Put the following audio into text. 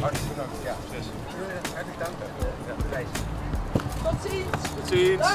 hartstikke bedankt. Ja, precies. Hartelijk dank. Tot ziens. Tot ziens.